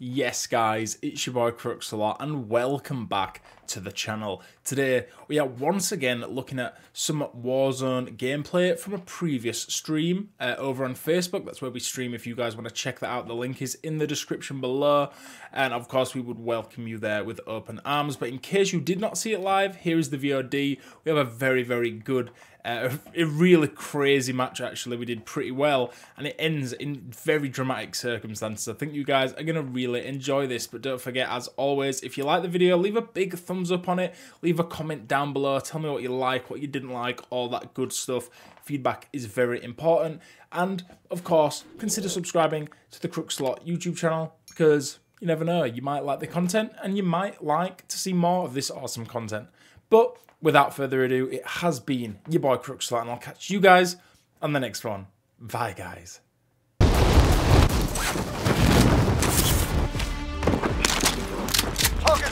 Yes guys, it's your boy Crookesalot and welcome back to the channel. Today we are once again looking at some Warzone gameplay from a previous stream uh, over on Facebook. That's where we stream if you guys want to check that out. The link is in the description below and of course we would welcome you there with open arms. But in case you did not see it live, here is the VOD. We have a very very good uh, a really crazy match, actually. We did pretty well, and it ends in very dramatic circumstances. I think you guys are going to really enjoy this, but don't forget, as always, if you like the video, leave a big thumbs up on it, leave a comment down below, tell me what you like, what you didn't like, all that good stuff. Feedback is very important, and of course, consider subscribing to the Crookesalot YouTube channel, because you never know, you might like the content, and you might like to see more of this awesome content. But without further ado, it has been your boy Crookesalot, and I'll catch you guys on the next one. Bye, guys.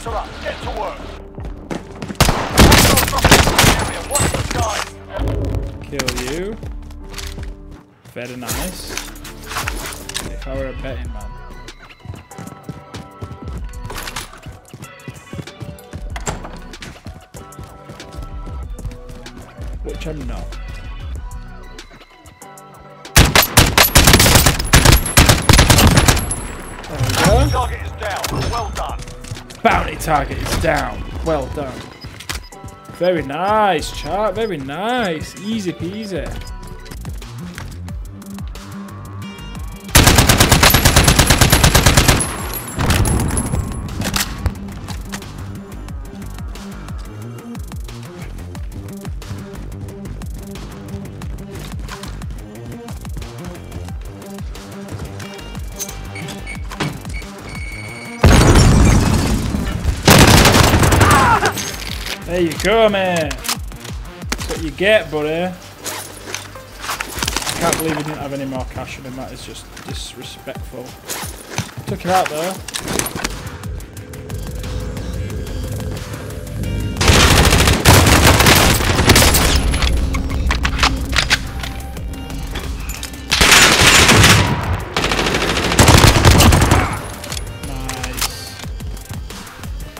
Are up. Get to work. Watch the skies. Kill you. Very nice. If I were a betting man. Which I'm not. There we go. Target is down. Well done. Bounty target is down. Well done. Very nice, chart. Very nice. Easy peasy. There you go, man. That's what you get, buddy. I can't believe he didn't have any more cash on him. That is just disrespectful. Took it out, though.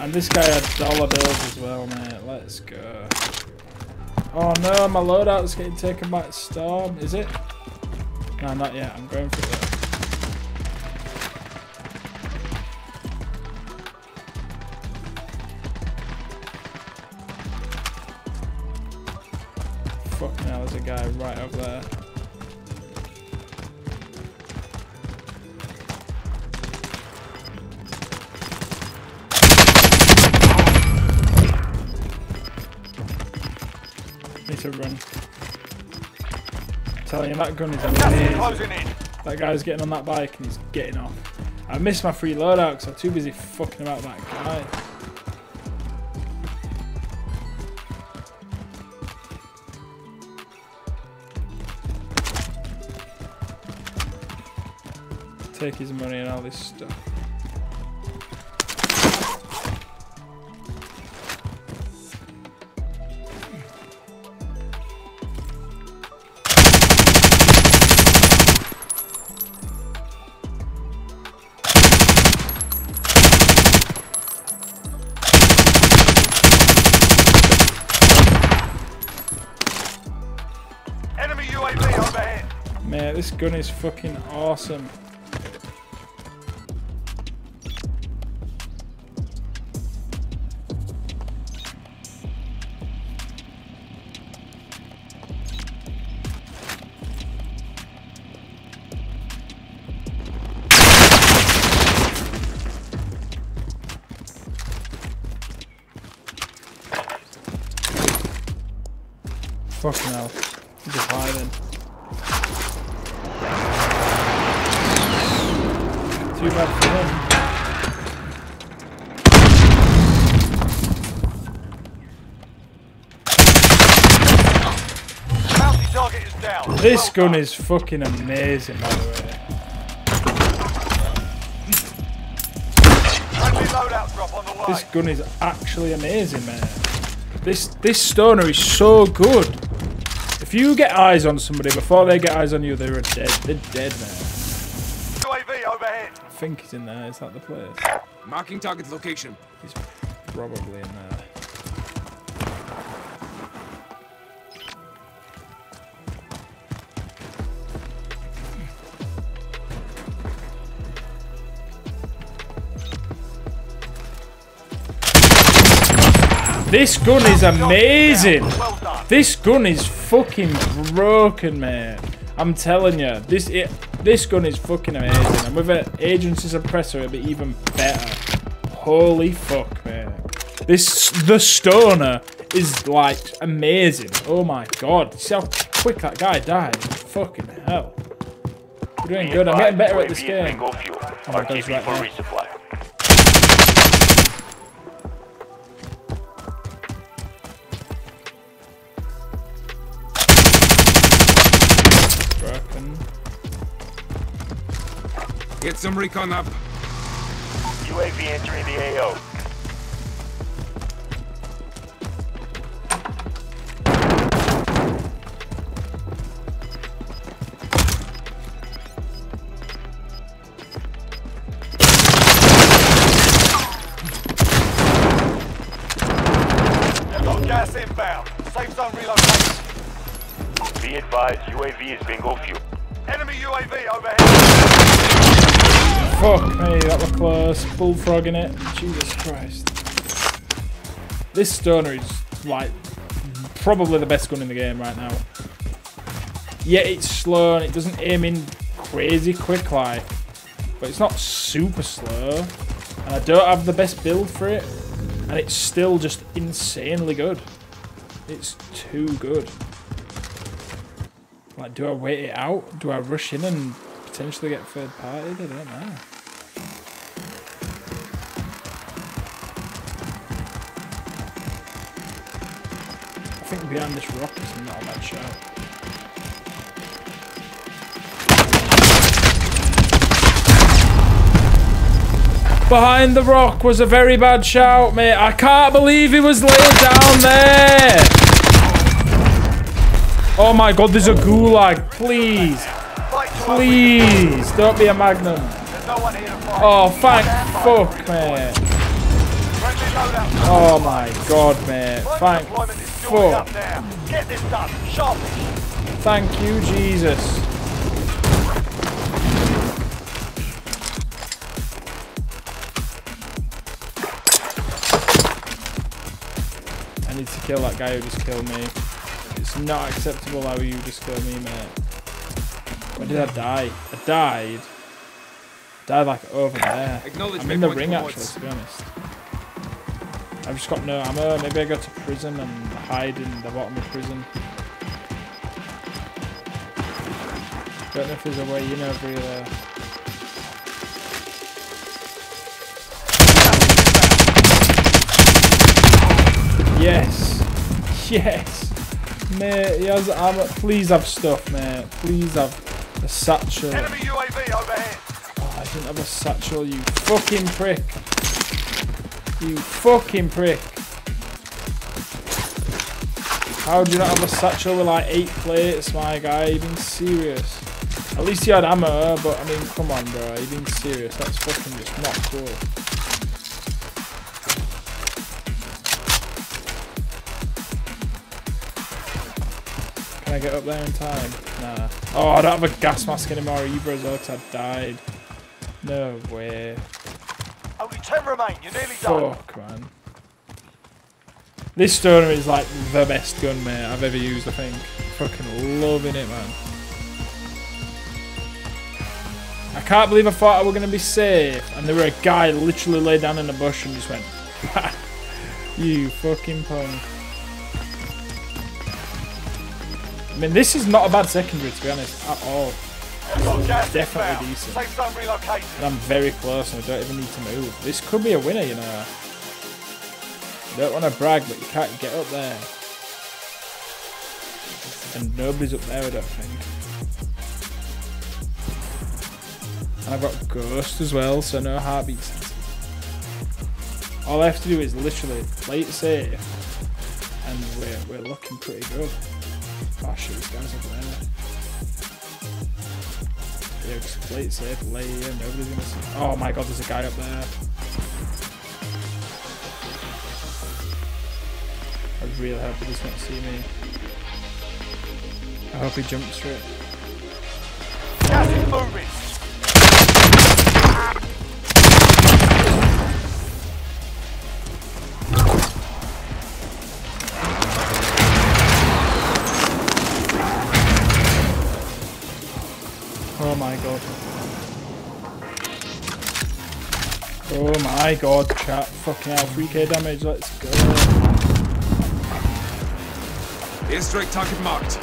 And this guy had dollar bills as well, mate. Let's go. Oh no, my loadout's getting taken by storm. Is it? No, not yet. I'm going for it. Fucking hell, there's a guy right over there. To run. telling you, that gun is amazing. That guy's getting on that bike and he's getting off. I missed my free loadout because I'm too busy fucking about that guy. Take his money and all this stuff. This gun is fucking awesome. Fucking hell. He's just hiding. Too bad for him. Bounty target is down. This gun is fucking amazing, by the way. Friendly loadout drop on the way. This gun is actually amazing, man. This this stoner is so good. If you get eyes on somebody before they get eyes on you, they're dead. They're dead, man. Think he's in there. Is that the place? Marking target location. He's probably in there. This gun is amazing. This gun is fucking broken, man. I'm telling you, this it, this gun is fucking amazing. And with an agency suppressor, it'll be even better. Holy fuck, man. This the stoner is like amazing. Oh my god, see how quick that guy died. Fucking hell. We're doing good. I'm getting better at this game. Oh, goes RTB right for Get some recon up. UAV entering the AO. Gas inbound. Safe zone relocation. Be advised, UAV is bingo fuel. Fuck me, that was close. Bullfrogging it. Jesus Christ. This stoner is like probably the best gun in the game right now. Yeah, it's slow and it doesn't aim in crazy quick like, but it's not super slow. And I don't have the best build for it, and it's still just insanely good. It's too good. Like, do I wait it out? Do I rush in and potentially get third party? I don't know. I think behind this rock is not a bad shot. Behind the rock was a very bad shout, mate. I can't believe he was laid down there. Oh my god, there's a gulag. Please, please, don't be a magnum. Oh, thank fuck, mate. Oh my god, mate. Thank fuck. Thank you, Jesus. I need to kill that guy who just killed me. It's not acceptable how you just killed me, mate. Where did I die? I died. Died like over there. I'm in the ring actually, to be honest. I've just got no ammo. Maybe I go to prison and hide in the bottom of prison. Don't know if there's a way in over here. Yes. Yes. Mate, he has ammo. Please have stuff, mate. Please have a satchel. Enemy UAV overhead. Oh, I didn't have a satchel, you fucking prick. You fucking prick. How do you not have a satchel with like eight plates, my guy? Are you being serious? At least you had ammo, but I mean, come on, bro. Are you being serious? That's fucking just not cool. I get up there in time? Nah. Oh, I don't have a gas mask anymore either as well 'cause I died. No way. Only 10 remain. You're nearly done. Fuck, man. This stoner is like the best gun, mate, I've ever used, I think. Fucking loving it, man. I can't believe I thought I were going to be safe, and there were a guy literally lay down in a bush and just went, You fucking punk. I mean, this is not a bad secondary, to be honest, at all. They've got gas Definitely decent. Safe zone relocated. And I'm very close and I don't even need to move. This could be a winner, you know. I don't want to brag, but you can't get up there. And nobody's up there, I don't think. And I've got Ghost as well, so no heartbeats. All I have to do is literally play it safe, and we're, we're looking pretty good. Oh this guy's there. Yeah, just play it safe, lay nobody's gonna see. Oh my god, there's a guy up there. I really hope he does not see me. I hope he jumps moving. My god. Oh my god, chat. Fucking hell, 3k damage, let's go. Airstrike target marked.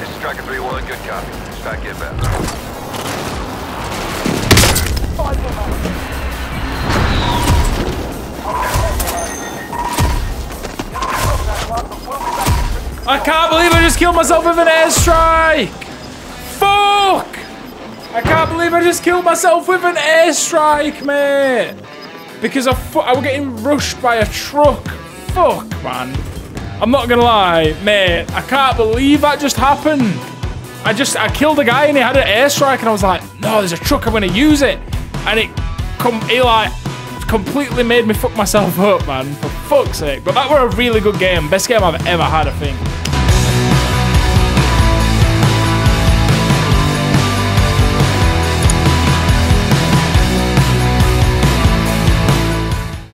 This is Striker 3-1, good copy. Strike back. I can't believe I just killed myself with an airstrike! I can't believe I just killed myself with an airstrike, mate! Because I, I was getting rushed by a truck. Fuck, man. I'm not gonna lie, mate. I can't believe that just happened. I just, I killed a guy and he had an airstrike and I was like, no, there's a truck, I'm gonna use it. And it, come, he like, completely made me fuck myself up, man. For fuck's sake. But that were a really good game. Best game I've ever had, I think.